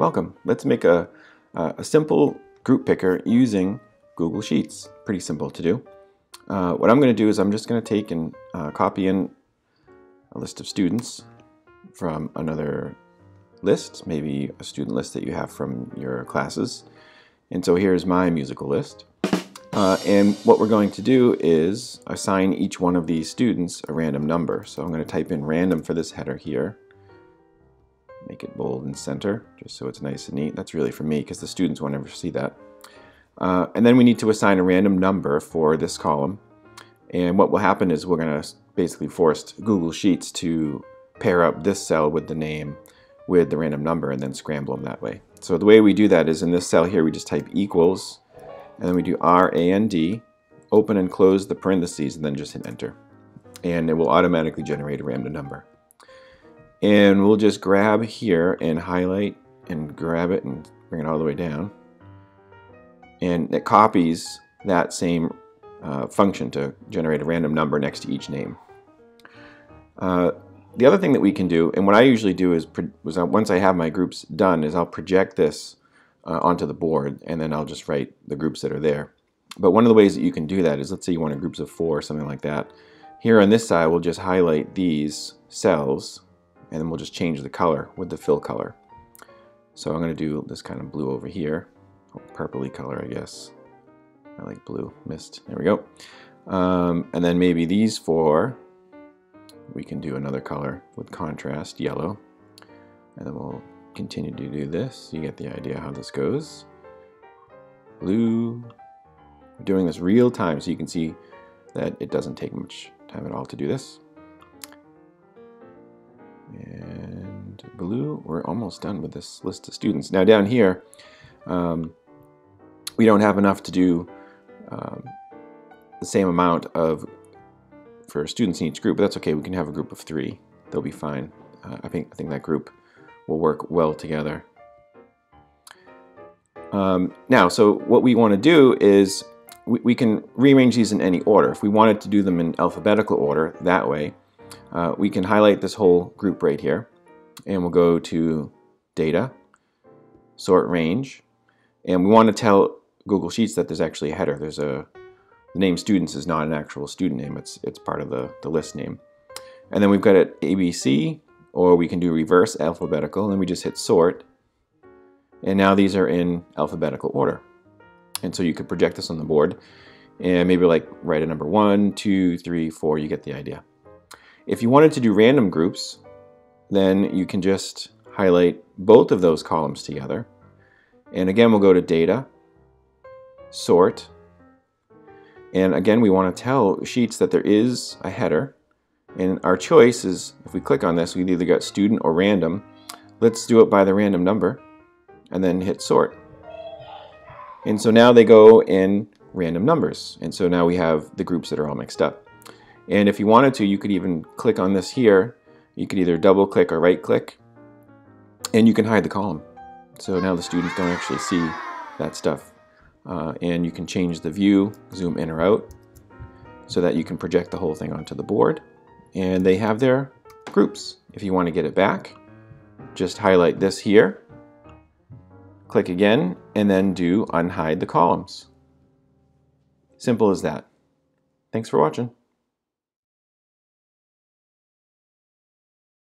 Welcome. Let's make a, a simple group picker using Google Sheets. Pretty simple to do. Uh, what I'm going to do is I'm just going to take and uh, copy in a list of students from another list, maybe a student list that you have from your classes. And so here's my musical list. Uh, and what we're going to do is assign each one of these students a random number. So I'm going to type in random for this header here. Make it bold and center, just so it's nice and neat. That's really for me, because the students won't ever see that. Uh, and then we need to assign a random number for this column. And what will happen is we're going to basically force Google Sheets to pair up this cell with the name with the random number and then scramble them that way. So the way we do that is in this cell here we just type equals and then we do R, A, N, D, open and close the parentheses, and then just hit enter. And it will automatically generate a random number. And we'll just grab here and highlight and grab it and bring it all the way down. And it copies that same uh, function to generate a random number next to each name. Uh, the other thing that we can do, and what I usually do is, was once I have my groups done, is I'll project this uh, onto the board, and then I'll just write the groups that are there. But one of the ways that you can do that is, let's say you want groups of four or something like that. Here on this side, we'll just highlight these cells, and then we'll just change the color with the fill color. So I'm going to do this kind of blue over here, oh, purpley color, I guess. I like blue, mist. There we go. Um, and then maybe these four, we can do another color with contrast, yellow. And then we'll continue to do this. You get the idea how this goes. Blue. We're doing this real time so you can see that it doesn't take much time at all to do this. And blue, we're almost done with this list of students. Now down here, um, we don't have enough to do um, the same amount of for students in each group, but that's okay. We can have a group of three. They'll be fine. Uh, I think I think that group will work well together. Um, now, so what we want to do is we, we, can rearrange these in any order. If we wanted to do them in alphabetical order that way, uh, we can highlight this whole group right here and we'll go to data, sort range, and we want to tell Google Sheets that there's actually a header. There's a the name students is not an actual student name, it's, it's part of the, the list name. And then we've got it ABC, or we can do reverse alphabetical and we just hit sort and now these are in alphabetical order and so you could project this on the board and maybe like write a number one two three four you get the idea if you wanted to do random groups then you can just highlight both of those columns together and again we'll go to data sort and again we want to tell sheets that there is a header and our choice is, if we click on this, we've either got student or random. Let's do it by the random number and then hit sort. And so now they go in random numbers. And so now we have the groups that are all mixed up. And if you wanted to, you could even click on this here. You could either double click or right click and you can hide the column. So now the students don't actually see that stuff. Uh, and you can change the view, zoom in or out, so that you can project the whole thing onto the board and they have their groups. If you want to get it back, just highlight this here, click again, and then do unhide the columns. Simple as that. Thanks for watching.